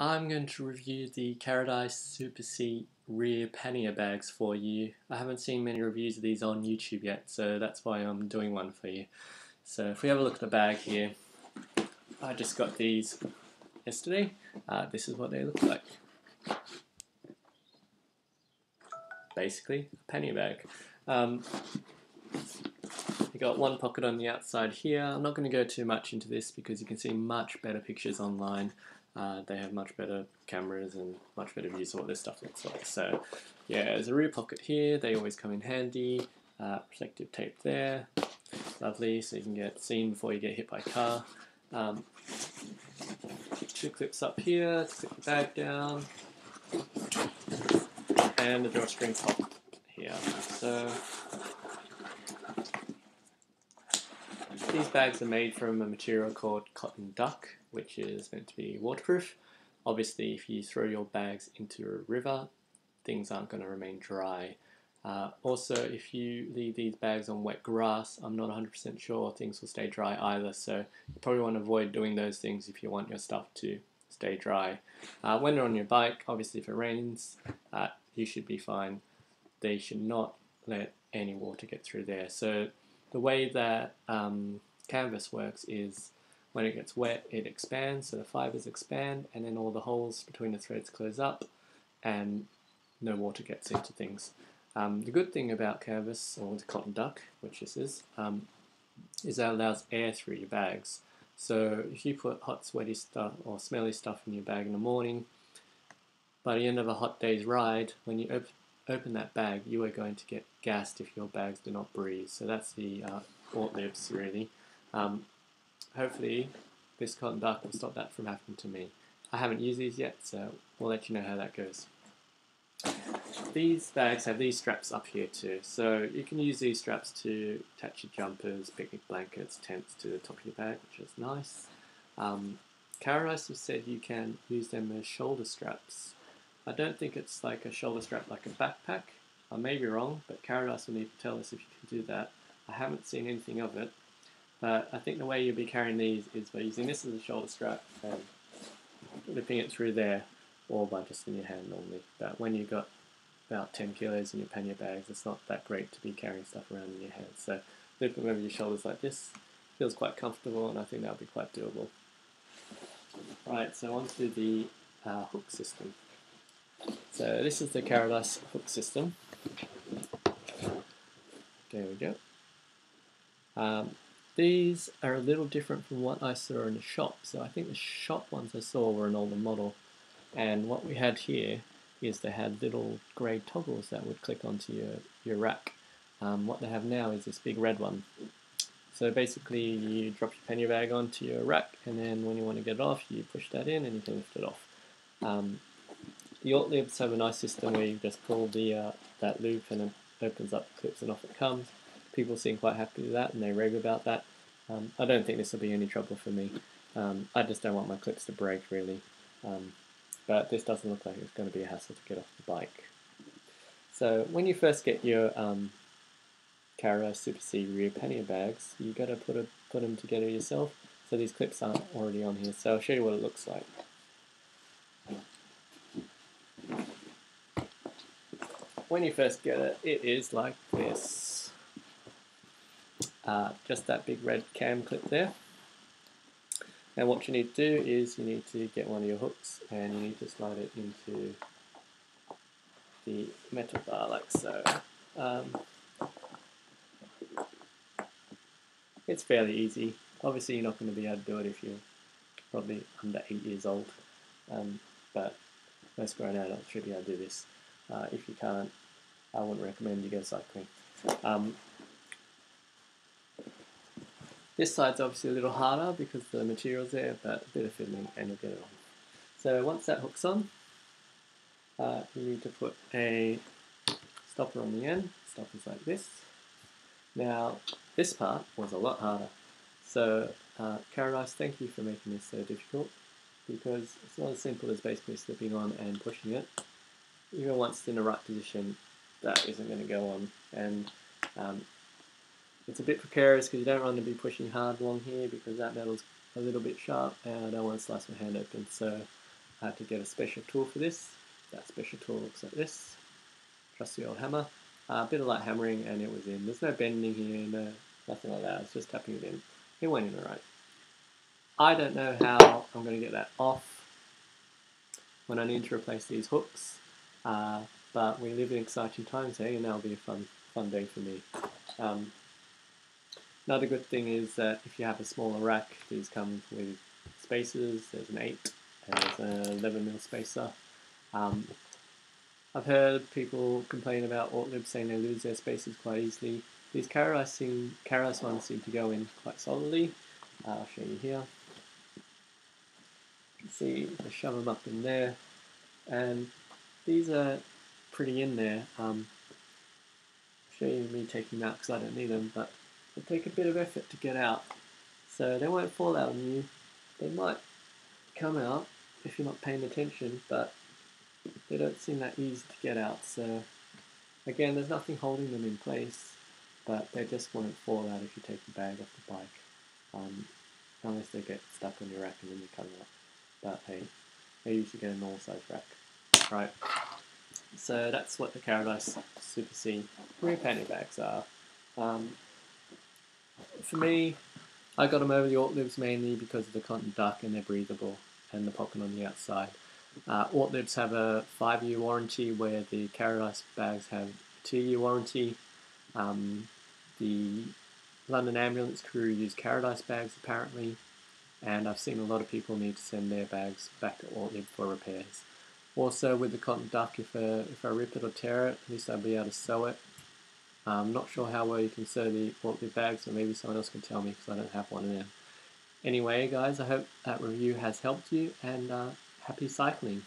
I'm going to review the Carradice Super C rear pannier bags for you. I haven't seen many reviews of these on YouTube yet, so that's why I'm doing one for you. So if we have a look at the bag here, I just got these yesterday. Uh, this is what they look like. Basically, a pannier bag. Um, you got one pocket on the outside here. I'm not going to go too much into this because you can see much better pictures online. Uh, they have much better cameras and much better views of what this stuff looks like. So yeah, there's a rear pocket here. They always come in handy. Uh, protective tape there. Lovely, so you can get seen before you get hit by a car. Um, two clips up here to clip the bag down. And the drawstring pop here. So these bags are made from a material called cotton duck which is meant to be waterproof. Obviously, if you throw your bags into a river, things aren't going to remain dry. Uh, also, if you leave these bags on wet grass, I'm not 100% sure things will stay dry either, so you probably want to avoid doing those things if you want your stuff to stay dry. Uh, when you're on your bike, obviously if it rains, uh, you should be fine. They should not let any water get through there. So the way that um, canvas works is when it gets wet, it expands, so the fibers expand, and then all the holes between the threads close up, and no water gets into things. Um, the good thing about canvas, or the cotton duck, which this is, um, is that allows air through your bags. So if you put hot, sweaty stuff or smelly stuff in your bag in the morning, by the end of a hot day's ride, when you op open that bag, you are going to get gassed if your bags do not breathe. So that's the uh, libs really. Um, hopefully this cotton duck will stop that from happening to me. I haven't used these yet, so we'll let you know how that goes. These bags have these straps up here too, so you can use these straps to attach your jumpers, picnic blankets, tents to the top of your bag, which is nice. Um, has said you can use them as shoulder straps. I don't think it's like a shoulder strap like a backpack. I may be wrong, but Carradice will need to tell us if you can do that. I haven't seen anything of it, but I think the way you'll be carrying these is by using this as a shoulder strap and whipping it through there or by just in your hand normally. But when you've got about 10 kilos in your pannier bags, it's not that great to be carrying stuff around in your hands. So looping over your shoulders like this feels quite comfortable and I think that'll be quite doable. Right, so onto the uh, hook system. So this is the Carradice hook system. There we go. Um, these are a little different from what I saw in the shop. So I think the shop ones I saw were an older model. And what we had here is they had little grey toggles that would click onto your, your rack. Um, what they have now is this big red one. So basically you drop your pannier bag onto your rack and then when you want to get it off you push that in and you can lift it off. Um, the alt have a nice system where you just pull the uh, that loop and it opens up, clips and off it comes people seem quite happy with that and they rave about that. Um, I don't think this will be any trouble for me. Um, I just don't want my clips to break really. Um, but this doesn't look like it's going to be a hassle to get off the bike. So when you first get your um, Cara Super C rear pannier bags, you got to put a, put them together yourself. So these clips aren't already on here. So I'll show you what it looks like. When you first get it, it is like this uh, just that big red cam clip there. And what you need to do is you need to get one of your hooks and you need to slide it into the metal bar like so. Um, it's fairly easy. Obviously you're not going to be able to do it if you're probably under 8 years old, um, but most grown adults should be able to do this. Uh, if you can't, I wouldn't recommend you go cycling. Um, this side's obviously a little harder because the material's there, but a bit of fiddling and you'll get it on. So once that hook's on, uh, you need to put a stopper on the end, stoppers like this. Now, this part was a lot harder. So, uh, Carradice, thank you for making this so difficult because it's not as simple as basically slipping on and pushing it. Even once it's in the right position, that isn't going to go on. And um, it's a bit precarious because you don't want to be pushing hard along here because that metal's a little bit sharp and I don't want to slice my hand open. So I had to get a special tool for this. That special tool looks like this. Trusty old hammer. Uh, a bit of light hammering and it was in. There's no bending here, no nothing like that. It's just tapping it in. It went in alright. I don't know how I'm going to get that off when I need to replace these hooks. Uh, but we live in exciting times here, and that'll be a fun, fun day for me. Um, another good thing is that if you have a smaller rack, these come with spacers. There's an 8 and there's an 11 mil spacer. Um, I've heard people complain about Ortlieb saying they lose their spacers quite easily. These Carradice, seem, ones seem to go in quite solidly. Uh, I'll show you here. You can see I shove them up in there, and these are pretty in there. Um, show you me taking them out because I don't need them, but they take a bit of effort to get out. So they won't fall out on you. They might come out if you're not paying attention, but they don't seem that easy to get out. So again, there's nothing holding them in place, but they just won't fall out if you take the bag off the bike, um, unless they get stuck on your rack and then cut them up. But hey, they usually get a normal size rack, right? So that's what the Carradice Super C rear pannier bags are. Um, for me, I got them over the Ortliebs mainly because of the cotton duck and they're breathable and the pocket on the outside. Uh, Ortliebs have a five year warranty where the Carradice bags have a two year warranty. Um, the London ambulance crew use Carradice bags apparently, and I've seen a lot of people need to send their bags back to Ortlieb for repairs. Also, with the cotton duck, if, uh, if I rip it or tear it, at least I'll be able to sew it. I'm not sure how well you can sew the Ortlieb bags, or maybe someone else can tell me because I don't have one them. Anyway, guys, I hope that review has helped you, and uh, happy cycling.